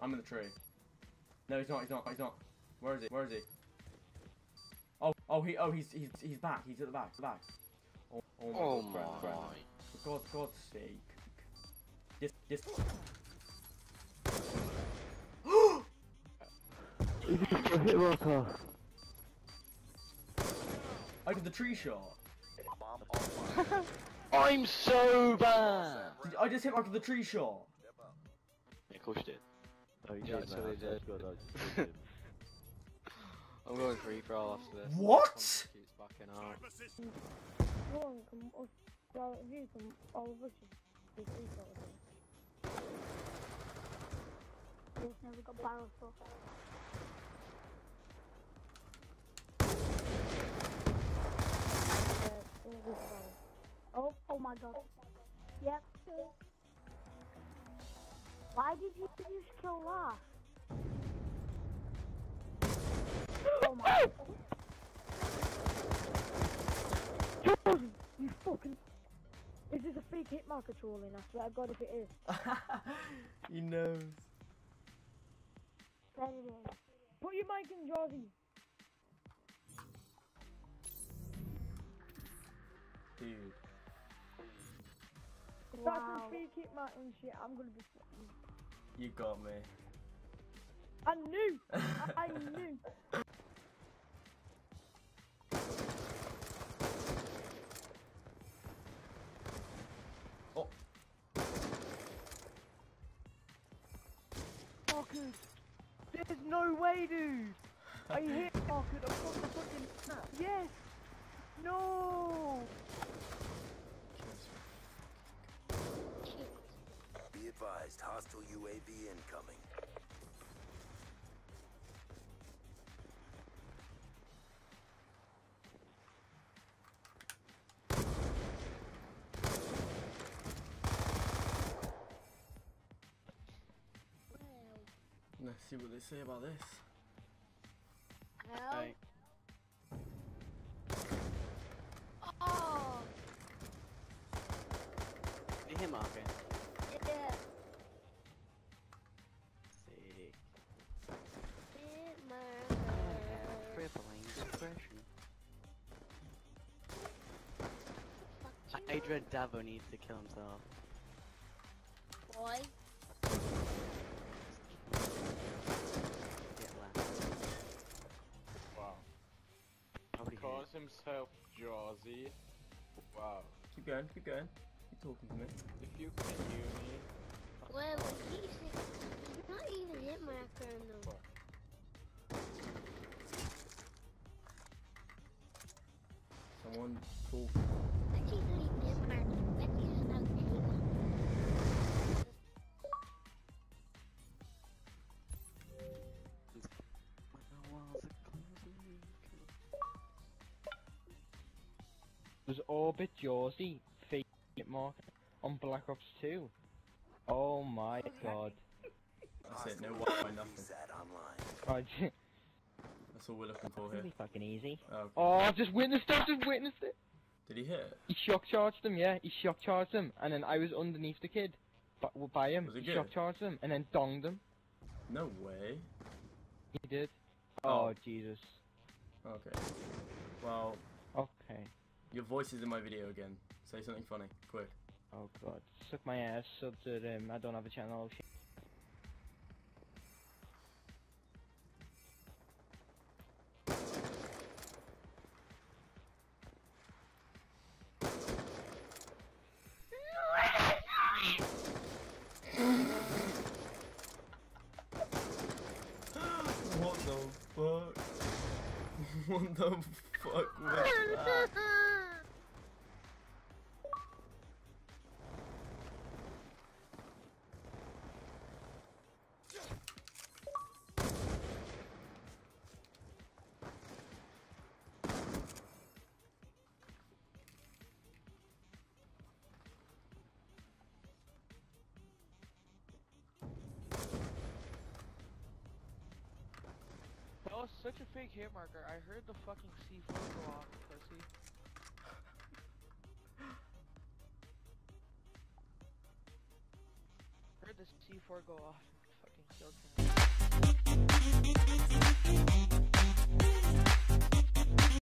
I'm in the tree. No, he's not. He's not. He's not. Where is he? Where is he? Oh, oh, he, oh, he's, he's, he's back. He's at the back. The back. Oh, oh my Oh God, Brent, Brent. my. For God, God's sake. Yes, yes. I did the tree shot. I'm so bad. Did- I just hit with the tree shot. Yeah, of course you did. Oh, you Yeah, did, so man. they That's did. good, that's good. I'm going free for all after this. What? Constitutes back in our- One come us, well, you come all of us is three sort of thing. We've never got barrel stuff. English barrel. Oh, oh my god. Yep. Why did you just kill off? Oh my George, you fucking. Is this a fake hit marker trolling? I swear to God if it is. he knows. Bet it is. Put your mic in, Georgie. Dude. If Wow. that's a fake hit marker and shit, I'm gonna be fucking. You got me. I knew! I, I knew! Oh. Marcus! There's no way, dude! are you here I hit Marcus, I fucking fucking. Yes! No! Advised, hostile UAV incoming. Let's see what they say about this. Help. Hey, Crippling depression. I, I dread Davo needs to kill himself. Why? Get left. Wow. Probably hit. Calls himself Jawzy. Wow. Keep going, keep going. Keep talking to me. If you can hear me, Well, he's, he's not even hit marker are closing. Was Orbit Jawzy fake marker on Black Ops 2? Oh my god. That's it, no Hostile Wi-Fi, UAV nothing. sat online. God, That's all we're looking for here. be fucking easy. Oh. Oh, I've just witnessed it, just witnessed it! Did he hit? He shock charged him, yeah, he shock charged him, and then I was underneath the kid. But by him, Was it he shock charged him, and then donged him. No way. He did. Oh. Oh, Jesus. Okay. Well, Okay. your voice is in my video again. Say something funny, quick. Oh god. Suck my ass, sub to um, I don't have a channel. The fuck was that? A fake hit marker. I heard the fucking C4 go off, pussy. Heard the C4 go off. Fucking fucking kill cam.